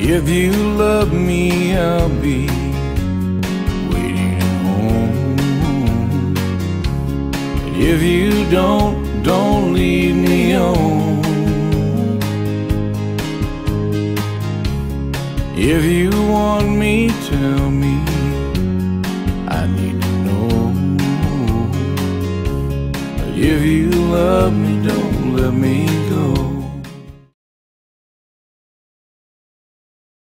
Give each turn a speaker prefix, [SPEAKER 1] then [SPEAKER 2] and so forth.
[SPEAKER 1] If you love me, I'll be waiting at home. If you don't, don't leave me on. If you want me, tell me. I need to know. If you love me, don't let me go.